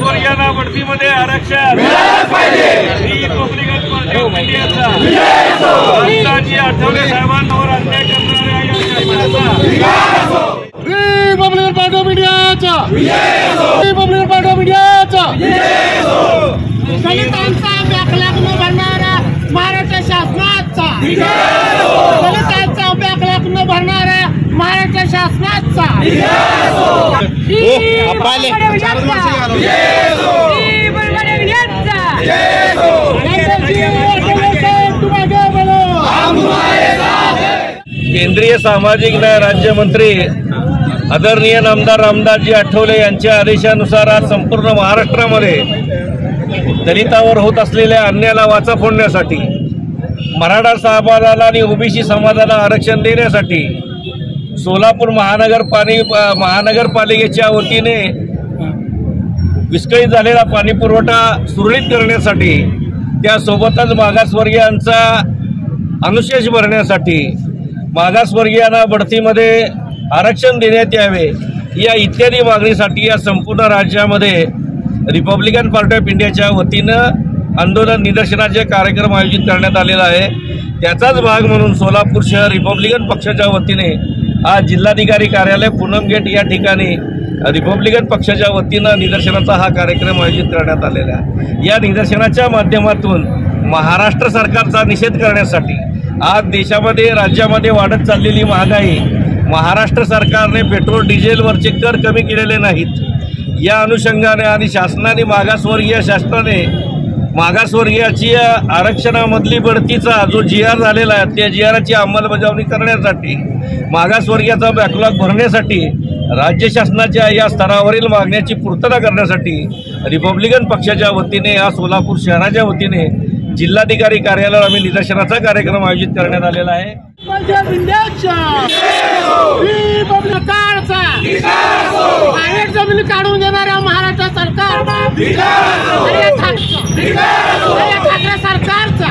मागासवर्गीयांना बढतीमध्ये आरक्षण. Republican Party of इंडियाचा दत्ताजी आठवले साहेबांवर अन्याय करणाऱ्या या शासनाचा रिपब्लिकन पार्टी ऑफ इंडियाचा. रिपब्लिकन पार्टी ऑफ इंडियाचा. दलितांचा बॅकलॉग न भरणारा महाराष्ट्र शासनाचा. दलितांचा बॅकलॉग न भरणारा महाराष्ट्र शासनाचा. बढ़ो. केंद्रीय सामाजिक न्याय राज्यमंत्री आदरणीय नामदार रामदासजी आठवले यांच्या आदेशानुसार आज संपूर्ण महाराष्ट्रामध्ये दलितावर होत असलेल्या अन्यायाला वाचा फोडण्यासाठी मराठा समाजाला आणि ओबीसी समाजाला आरक्षण देण्यासाठी सोलापूर महानगर पाणी महानगरपालिकेच्या वतीने विस्कळीत झालेला पाणी पुरवठा सुरळीत करण्यासाठी त्यासोबतच मागासवर्गीयांचा अनुशेष भरण्यासाठी मागासवर्गीयांना बढतीमध्ये आरक्षण देण्यात यावे या इत्यादी मागणीसाठी या संपूर्ण राज्यामध्ये रिपब्लिकन पार्टी ऑफ इंडियाच्या वतीनं आंदोलन निदर्शनाचे कार्यक्रम आयोजित करण्यात आलेला आहे. त्याचाच भाग म्हणून सोलापूर शहर रिपब्लिकन पक्षाच्या वतीने आज जिल्हाधिकारी कार्यालय पूनम गेट या ठिकाणी रिपब्लिकन पक्षाच्या वतीनं निदर्शनाचा हा कार्यक्रम आयोजित करण्यात आलेला आहे. या निदर्शनाच्या माध्यमातून महाराष्ट्र सरकारचा निषेध करण्यासाठी आज देशामध्ये राज्यामध्ये वाढत चाललेली महागाई महाराष्ट्र सरकारने पेट्रोल डिझेलवरचे कर कमी केलेले नाहीत. या अनुषंगाने आणि शासनाने मागासवर्गीय शासनाने मागासवर्गीयाची आरक्षणामधली बढतीचा जो जी आर झालेला आहे त्या जी आरची अंमलबजावणी करण्यासाठी मागासवर्गीयाचा बॅकलॉग भरण्यासाठी राज्य शासनाच्या या स्तरावरील मागण्याची पूर्तता करण्यासाठी रिपब्लिकन पक्षाच्या वतीने या सोलापूर शहराच्या वतीने जिल्हाधिकारी कार्यालयावर आम्ही निदर्शनाचा कार्यक्रम आयोजित करण्यात आलेला आहे. काढून देणाऱ्या महाराष्ट्र सरकारचा आणि या ठाक- आणि या ठाकरे सरकारचा आणि या ठाकरे सरकारचा